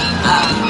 ah, up.